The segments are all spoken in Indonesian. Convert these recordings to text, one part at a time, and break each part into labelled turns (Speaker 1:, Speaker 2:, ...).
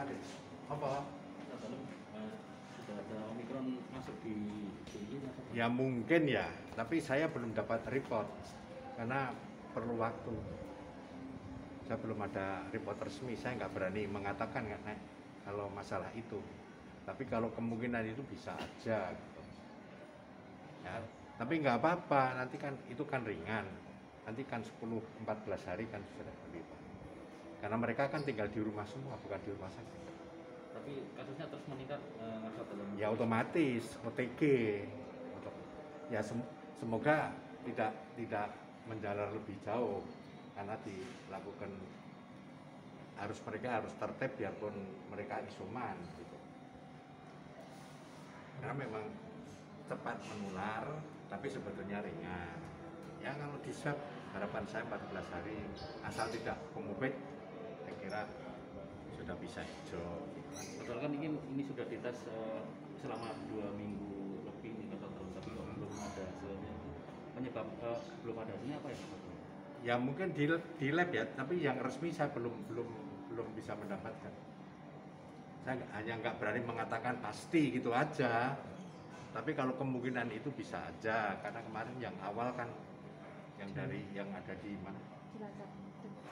Speaker 1: kali apa?
Speaker 2: Eh, sudah ada omikron masuk di ini
Speaker 1: ya mungkin ya. Tapi saya belum dapat report karena perlu waktu. Saya belum ada report resmi saya nggak berani mengatakan nggak Nek, kalau masalah itu. Tapi kalau kemungkinan itu bisa aja gitu. ya tapi nggak apa-apa nanti kan itu kan ringan. Nanti kan 10-14 hari kan sudah berlipat karena mereka kan tinggal di rumah semua bukan di rumah sakit.
Speaker 2: Tapi kasusnya terus meningkat eh, Mas dalam
Speaker 1: ya? Otomatis. OTG ya sem- semoga tidak tidak menjalar lebih jauh. Karena dilakukan harus mereka harus tertib biarpun mereka isoman gitu. Karena memang cepat menular tapi sebetulnya ringan. Ya kalau di swab harapan saya 14 hari. Asal tidak komorbid saya kira sudah bisa hijau gitu kan.
Speaker 2: Ini ini sudah dites eh, selama dua minggu lebih nih Mas Dalam tapi kok belum ada hasilnya. Penyebab eh, belum ada hasilnya apa ya?
Speaker 1: Ya mungkin di, di lab ya tapi yang resmi saya belum belum belum bisa mendapatkan. Saya nggak- hanya nggak berani mengatakan pasti gitu aja. Tapi kalau kemungkinan itu bisa aja karena kemarin yang awal kan yang dari yang ada di mana?
Speaker 3: Cilacap.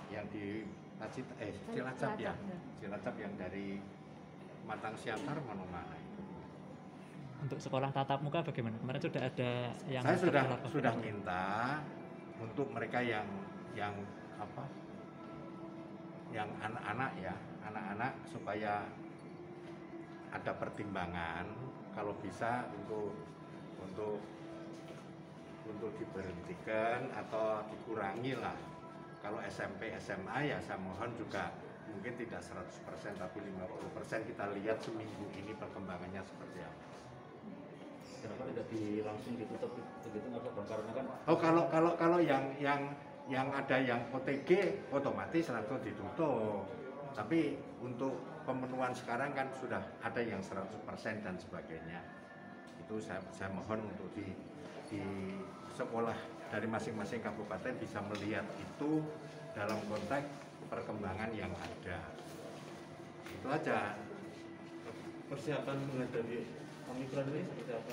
Speaker 1: yang di Lacit eh Cilacap ya? Cilacap yang dari Matang Siantar mana mana itu?
Speaker 4: Untuk sekolah tatap muka bagaimana? Kemarin sudah ada yang
Speaker 1: saya sudah sudah minta untuk mereka yang yang apa? Yang anak-anak ya anak-anak supaya ada pertimbangan kalau bisa untuk untuk untuk diberhentikan atau dikurangi lah kalau SMP SMA ya saya mohon juga mungkin tidak 100% tapi 50% kita lihat seminggu ini perkembangannya seperti apa
Speaker 2: Kenapa tidak di langsung ditutup begitu Dalam karena kan
Speaker 1: Oh kalau kalau kalau yang yang yang ada yang OTG otomatis langsung ditutup. Tapi untuk pemenuhan sekarang kan sudah ada yang 100% dan sebagainya. Itu saya, saya mohon untuk di di sekolah dari masing-masing kabupaten bisa melihat itu dalam konteks perkembangan yang ada. Itu aja.
Speaker 2: persiapan menghadapi omikron ini seperti apa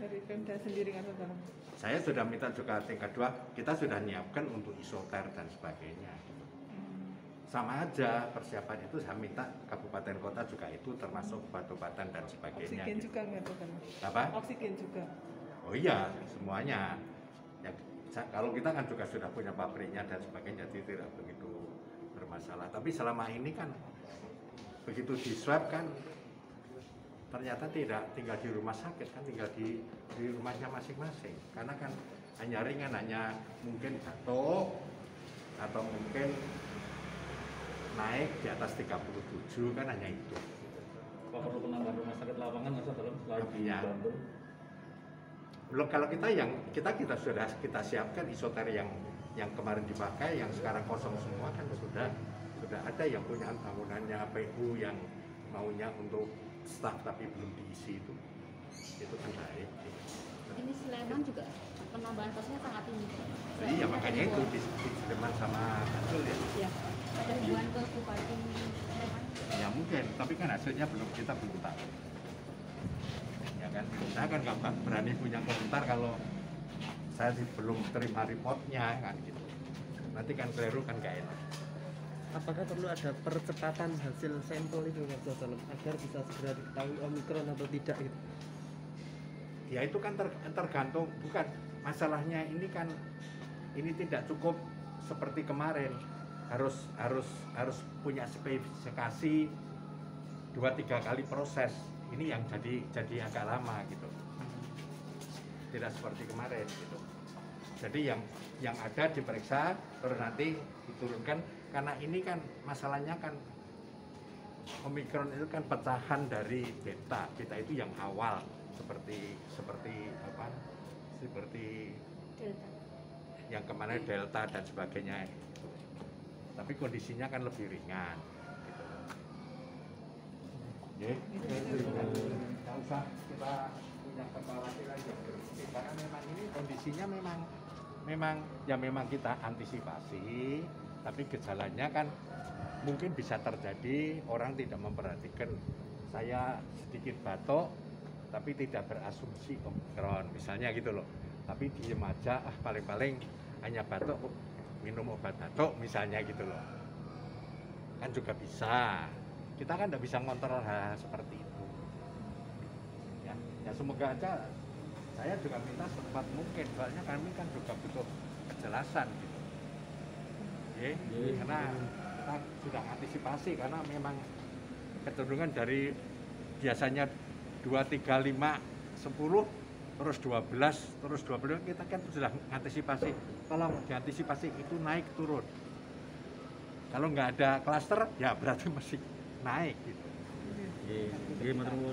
Speaker 5: dari Pemda sendiri kan dalam
Speaker 1: Saya sudah minta juga tingkat dua, kita sudah nyiapkan untuk isoter dan sebagainya. Sama aja persiapan itu saya minta kabupaten kota juga itu termasuk obat-obatan dan sebagainya.
Speaker 5: oksigen
Speaker 1: gitu.
Speaker 5: juga nggak
Speaker 1: Apa?
Speaker 5: oksigen juga
Speaker 1: Oh iya, semuanya. Ya, kalau kita kan juga sudah punya pabriknya dan sebagainya, jadi tidak begitu bermasalah. Tapi selama ini kan begitu di swab kan ternyata tidak tinggal di rumah sakit kan tinggal di di rumahnya masing-masing karena kan hanya ringan hanya mungkin batuk atau mungkin naik di atas 37 kan hanya itu
Speaker 2: Apa perlu penambahan rumah sakit lapangan Mas Dalam selain di
Speaker 1: Iya.
Speaker 2: Bantul?
Speaker 1: belum kalau kita yang kita kita sudah kita siapkan isoter yang yang kemarin dipakai yang sekarang kosong semua kan sudah sudah ada yang punya bangunannya PU yang maunya untuk staff tapi belum diisi itu itu kan baik
Speaker 3: Ini Sleman juga penambahan kasusnya sangat tinggi.
Speaker 1: iya makanya itu di, di Sleman sama Kasul ya
Speaker 3: Ya. Ada hubungan ke Bupati Sleman.
Speaker 1: ya mungkin tapi kan hasilnya belum kita belum tahu ya saya kan nggak berani punya komentar kalau saya belum terima reportnya kan gitu. Nanti kan keliru kan gak enak.
Speaker 6: Apakah perlu ada percepatan hasil sampel itu Mas dalam agar bisa segera diketahui omikron atau tidak gitu?
Speaker 1: ya itu kan ter- tergantung. Bukan masalahnya ini kan ini tidak cukup seperti kemarin. Harus harus harus punya spesifikasi dua tiga kali proses. Ini yang jadi jadi agak lama gitu tidak seperti kemarin gitu. Jadi yang yang ada diperiksa terus nanti diturunkan. Karena ini kan masalahnya kan Omikron itu kan pecahan dari beta. Beta itu yang awal seperti seperti apa? Seperti
Speaker 3: Delta.
Speaker 1: yang ke mana delta dan sebagainya. Tapi kondisinya kan lebih ringan gitu. Ya, usah kita yang berlebih karena memang ini kondisinya memang memang ya memang kita antisipasi tapi gejalanya kan mungkin bisa terjadi orang tidak memperhatikan. Saya sedikit batuk tapi tidak berasumsi omikron misalnya gitu loh. Tapi diem aja ah paling-paling hanya batuk minum obat batuk misalnya gitu loh. Kan juga bisa. Kita kan tidak bisa ngontrol hal, seperti itu ya, ya semoga aja saya juga minta secepat mungkin soalnya kami kan juga butuh kejelasan gitu. Oke, karena kita sudah antisipasi karena memang kecenderungan dari biasanya 2, 3, 5, 10 terus 12 terus 20 kita kan sudah antisipasi. Tolong diantisipasi itu naik turun. Kalau nggak ada klaster ya berarti masih naik gitu.
Speaker 2: Nggih, nggih matur